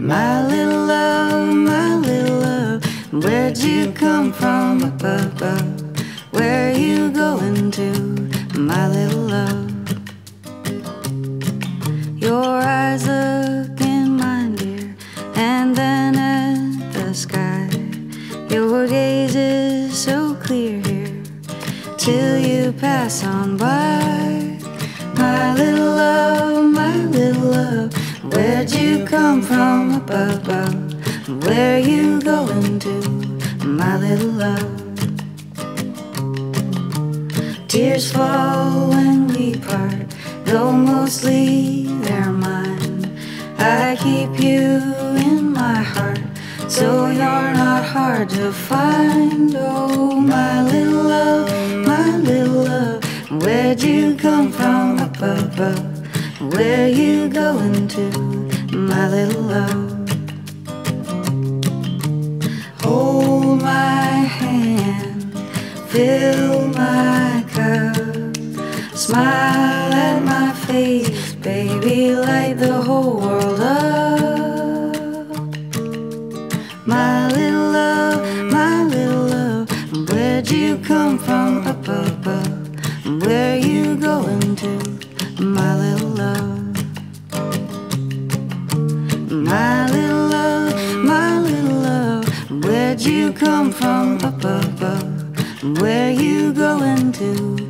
My little love, my little love, where'd you come from above? Where are you going to, my little love? Your eyes look in mine, dear, and then at the sky. Your gaze is so clear here till you pass on by. Where'd you come from up above? Where are you going to, my little love? Tears fall when we part, though mostly they're mine. I keep you in my heart, so you're not hard to find. Oh, my little love, my little love, where'd you come from up above? Where you going to, my little love? Hold my hand, fill my cup. Smile at my face, baby, light the whole world up. My little love, my little love, where'd you come from up above? Where you going to, my little love? You come from up above? Where you going to?